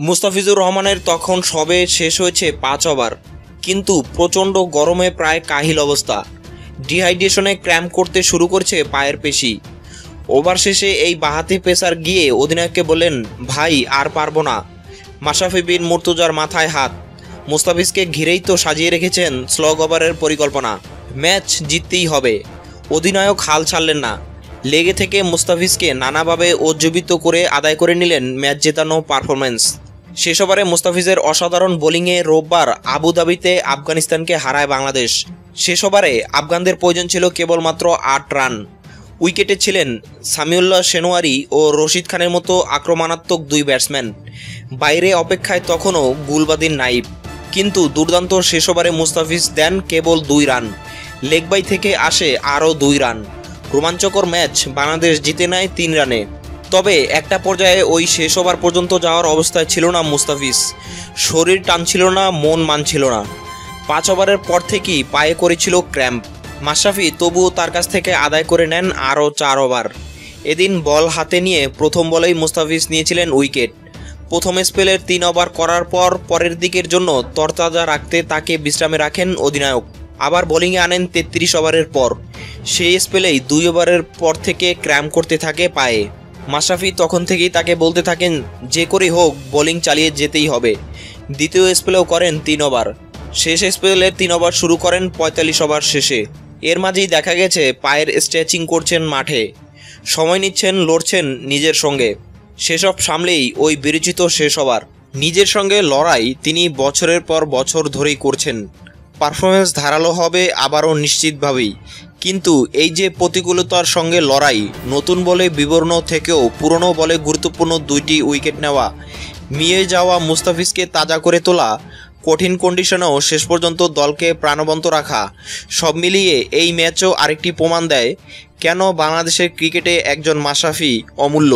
মুস্তাফিজুর রহমানের তখন সবে শেষ হয়েছে পাঁচ ওভার, কিন্তু প্রচণ্ড গরমে প্রায় কাহিল অবস্থা। ডিহাইড্রেশনে ক্র্যাম্প করতে শুরু করছে পায়ের পেশি। ওভার শেষে এই বাহাতি পেসার গিয়ে অধিনায়ককে বললেন, ভাই, আর পারব না। মাশরাফি বিন মুর্তুজার মাথায় হাত। মুস্তাফিজকে ঘিরেই তো সাজিয়ে রেখেছেন স্লগ ওভারের পরিকল্পনা। ম্যাচ জিততেই হবে। অধিনায়ক হাল ছাড়লেন না। লেগে থেকে মুস্তাফিজকে নানাভাবে উজ্জীবিত করে আদায় করে নিলেন ম্যাচ জেতানো পারফরম্যান্স। শেষ ওভারে মুস্তাফিজের অসাধারণ বোলিংয়ে রোববার আবুধাবিতে আফগানিস্তানকে হারায় বাংলাদেশ। শেষ ওভারে আফগানদের প্রয়োজন ছিল কেবলমাত্র আট রান। উইকেটে ছিলেন সামিউল্লাহ সেনোয়ারি ও রশিদ খানের মতো আক্রমণাত্মক দুই ব্যাটসম্যান। বাইরে অপেক্ষায় তখনও গুলবাদিন নাইব। কিন্তু দুর্দান্ত শেষ ওভারে মুস্তাফিজ দেন কেবল দুই রান। লেগবাই থেকে আসে আরও দুই রান। রোমাঞ্চকর ম্যাচ বাংলাদেশ জিতে নেয় তিন রানে। তবে একটা পর্যায়ে ওই শেষ ওভার পর্যন্ত যাওয়ার অবস্থায় ছিল না মুস্তাফিজ। শরীর টানছিল না, মন মানছিল না। পাঁচ ওভারের পর থেকেই পায়ে করেছিল ক্র্যাম্প। মাশরাফি তবুও তার কাছ থেকে আদায় করে নেন আরও চার ওভার। এদিন বল হাতে নিয়ে প্রথম বলেই মুস্তাফিজ নিয়েছিলেন উইকেট। প্রথম স্পেলের তিন ওভার করার পর পরের দিকের জন্য তরতাজা রাখতে তাকে বিশ্রামে রাখেন অধিনায়ক। আবার বোলিংয়ে আনেন তেত্রিশ ওভারের পর। সেই স্পেলেই দুই ওভারের পর থেকে ক্র্যাম্প করতে থাকে পায়ে। মাশরাফি তখন থেকেই তাকে বলতে থাকেন, যে করেই হোক, বোলিং চালিয়ে যেতেই হবে। দ্বিতীয় স্পেলেও করেন তিন ওভার। শেষ স্পেলের তিন ওভার শুরু করেন পঁয়তাল্লিশ ওভার শেষে। এর মাঝেই দেখা গেছে, পায়ের স্ট্রেচিং করছেন মাঠে। সময় নিচ্ছেন, লড়ছেন নিজের সঙ্গে। সেসব সামলেই ওই বিরচিত শেষ ওভার। নিজের সঙ্গে লড়াই তিনি বছরের পর বছর ধরেই করছেন। পারফরমেন্স ধারালো হবে আবারও নিশ্চিতভাবেই। কিন্তু এই যে প্রতিকূলতার সঙ্গে লড়াই, নতুন বলে বিবর্ণ থেকেও পুরনো বলে গুরুত্বপূর্ণ দুইটি উইকেট নেওয়া, মিয়ে যাওয়া মুস্তাফিজকে তাজা করে তোলা, কঠিন কন্ডিশনেও শেষ পর্যন্ত দলকে প্রাণবন্ত রাখা, সব মিলিয়ে এই ম্যাচও আরেকটি প্রমাণ দেয় কেন বাংলাদেশের ক্রিকেটে একজন মাসাফি অমূল্য।